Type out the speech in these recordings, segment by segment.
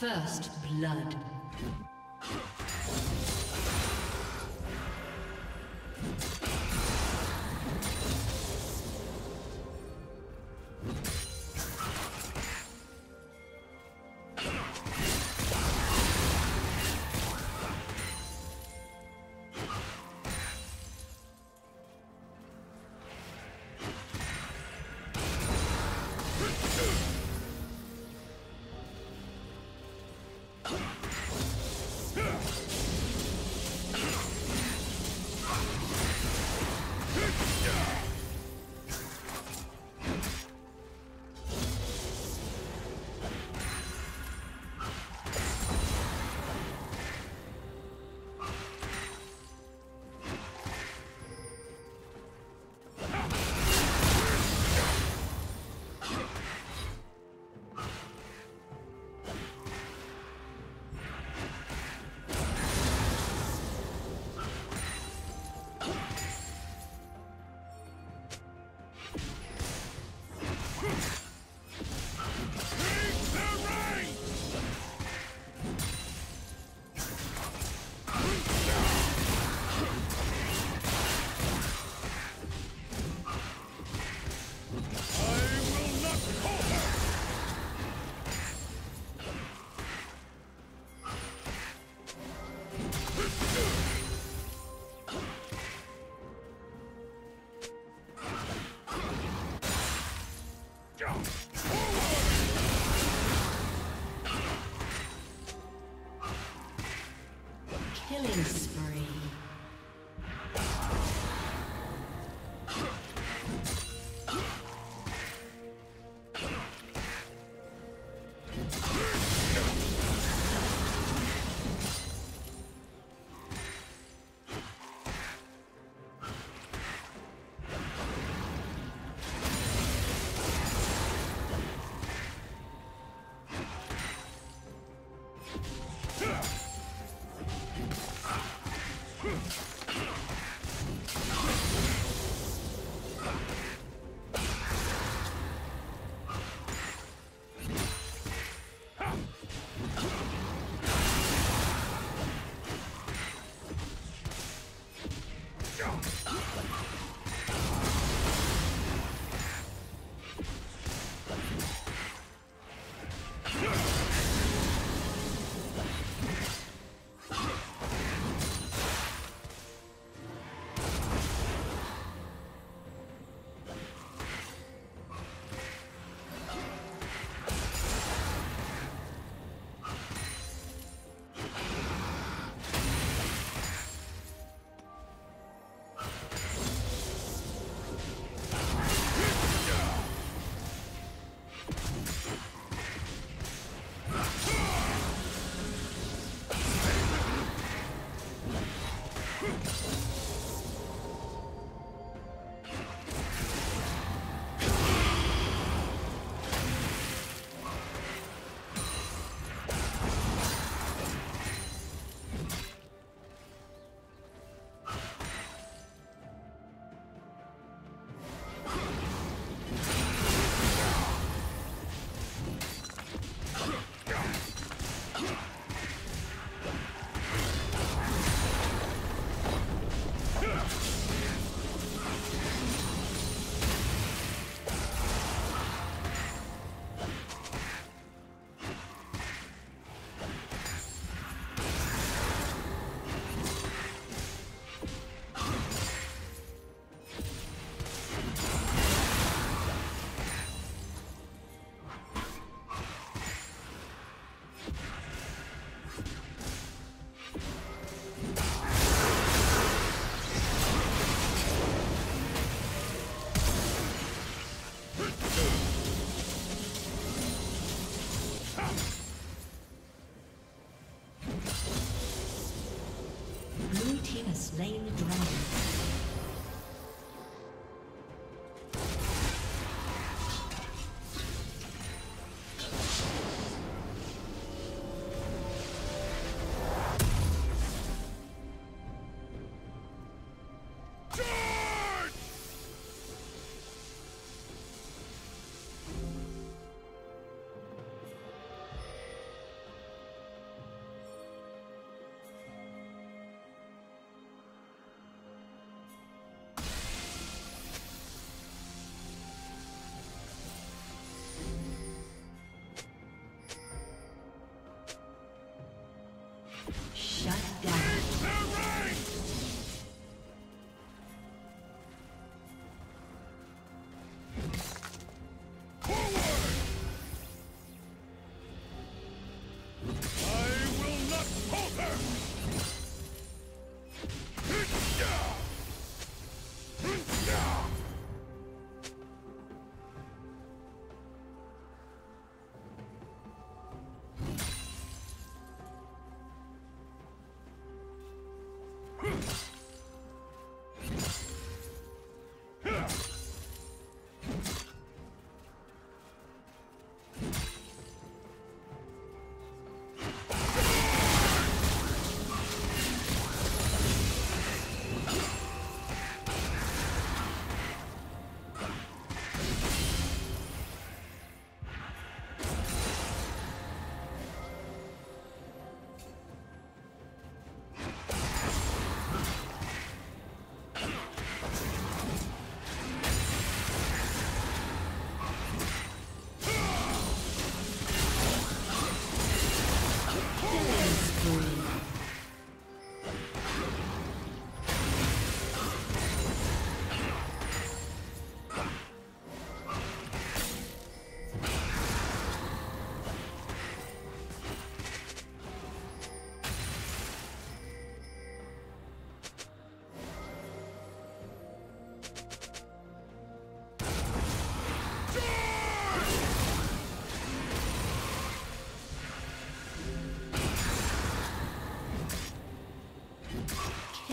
First blood.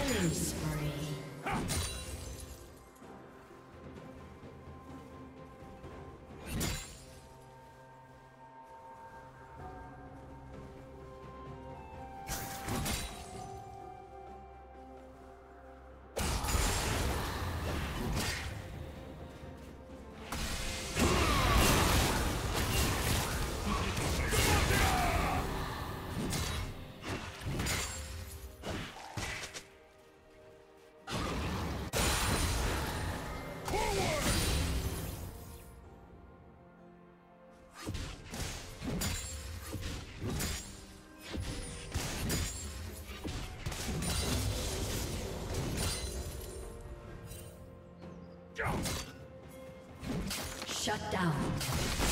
Killing spree. Shut down.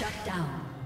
Shut down.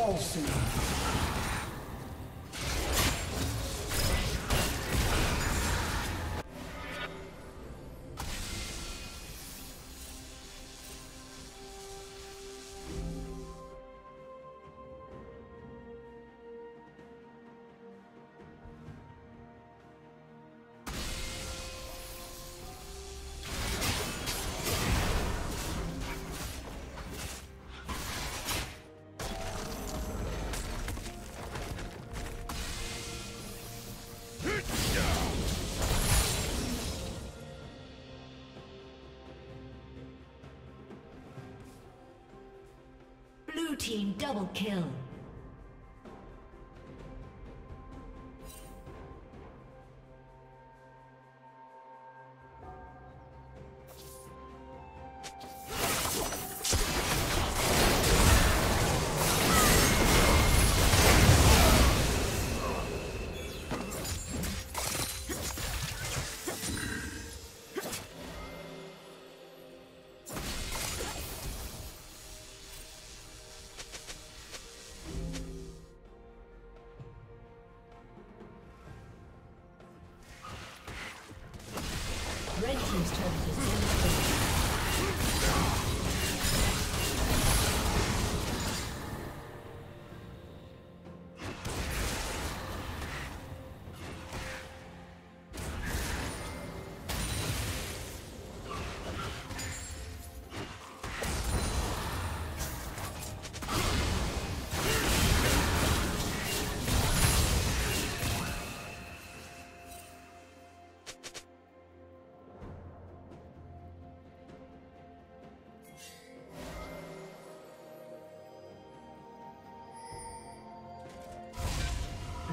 sol, team double kill.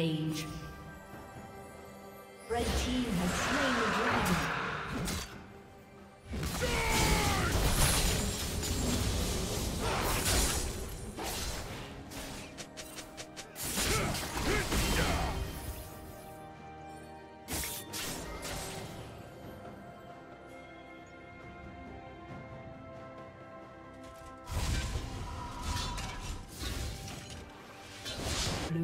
Rampage.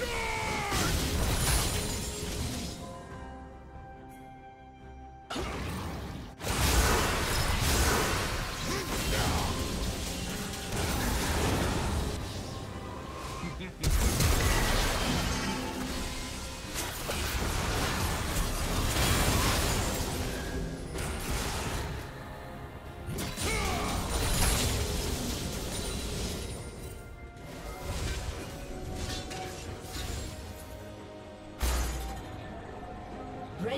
Destroy!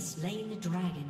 slain the dragon.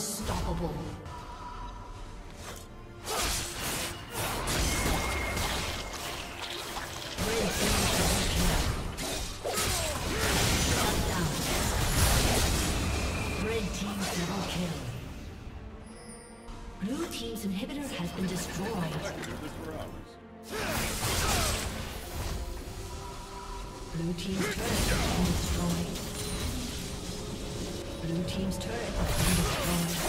Unstoppable. Blue Team's inhibitor has been destroyed. Blue Team's turret has been destroyed. Blue Team's turret.